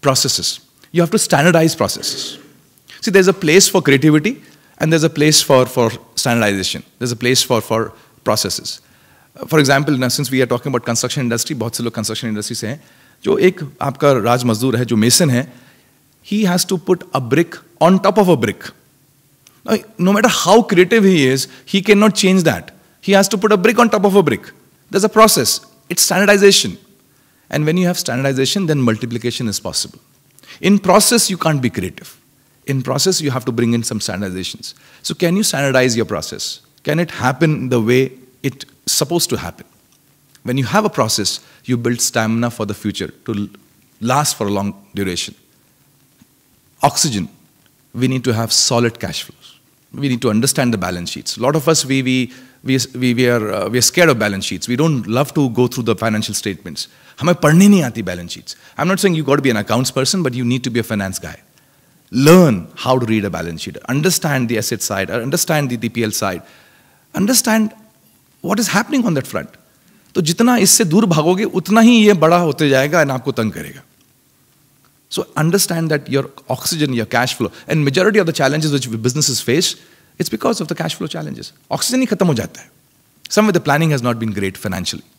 processes. You have to standardize processes. See, there's a place for creativity and there's a place for, for standardization. There's a place for, for processes. For example since we are talking about construction industry बहुत से लोग construction industry से हैं जो एक आपका राज मजदूर है जो मेसन है he has to put a brick on top of a brick no matter how creative he is, he cannot change that. He has to put a brick on top of a brick. There's a process. It's standardization. And when you have standardization, then multiplication is possible. In process, you can't be creative. In process, you have to bring in some standardizations. So can you standardize your process? Can it happen the way it's supposed to happen. When you have a process, you build stamina for the future to last for a long duration. Oxygen, we need to have solid cash flows. We need to understand the balance sheets. A lot of us, we, we, we, we, we are, uh, we are scared of balance sheets. We don't love to go through the financial statements. हमें पढ़नी नहीं आती balance sheets. I'm not saying you got to be an accounts person, but you need to be a finance guy. Learn how to read a balance sheet. Understand the asset side. Understand the DPL side. Understand what is happening on that front तो जितना इससे दूर भागोगे उतना ही ये बड़ा होते जाएगा and आपको तंग करेगा so understand that your oxygen your cash flow and majority of the challenges which business is face it's because of the cash flow challenges oxygen ही खत्म हो जाता है सम with the planning has not been great financially